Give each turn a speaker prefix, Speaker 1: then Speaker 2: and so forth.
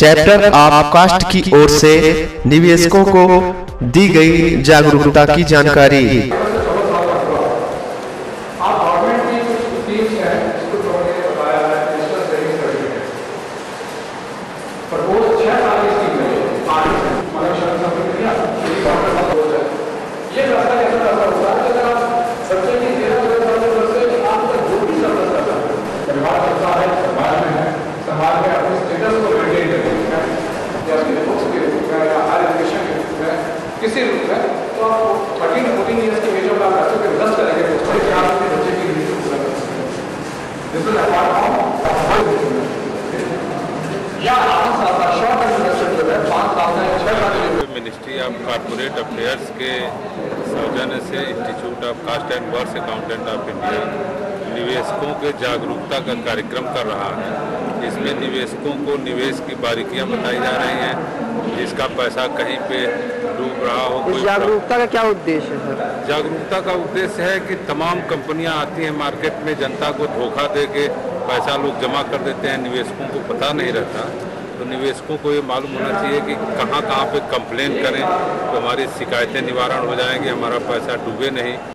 Speaker 1: Chapter of cast की ओर से निवेशकों को दी गई जागरूकता की जानकारी
Speaker 2: स्कीम्स हैं जिसको उन्होंने बताया है नेशनल सेविंग सर्टिफिकेट पर वो छह साल की स्कीम है आठ मतलब शर्त समझ लिया ये गवर्नमेंट का रोज है ये रास्ता कैसा रास्ता होता है अगर आप बच्चे की तेरह चौदह साल के बच्चे की आप तक जो भी सर्विस करता है परिवार चलता है समाज में है समाज में अपने स्टेटस को मेंटेन करने में है या अपने बुक्स के रूप में या हायर एजुकेशन के रूप में किसी रूप में तो आप थर्टीन फोर्टीन ईयर्स की एज में आप बच्चों को इन्वेस्ट करेंगे तो उसमें कि आप अपने बच्चे की नीड पूरा कर सकते हैं। दिस इज़ अपार्ट फ्रॉम या शॉर्ट टर्म इन्वेस्टमेंट जो है, पाँच साल में छः साल
Speaker 3: मिनिस्ट्री ऑफ़ कॉरपोरेट अफेयर्स के सौजन्य से institute of cost and works accountant of India निवेशकों के जागरूकता का कार्यक्रम कर रहा है। इसमें निवेशकों को निवेश की बारीकियाँ बताई जा रही हैं, जिसका पैसा कहीं पे डूब रहा हो
Speaker 4: जागरूकता का क्या उद्देश्य है? सर
Speaker 3: जागरूकता का उद्देश्य है कि तमाम कंपनियाँ आती हैं मार्केट में जनता को धोखा दे के पैसा लोग जमा कर देते हैं निवेशकों को पता नहीं रहता। तो निवेशकों को ये मालूम होना चाहिए कि कहाँ कहाँ पे कंप्लेन करें तो हमारी शिकायतें निवारण हो जाएँगी हमारा पैसा डूबे नहीं।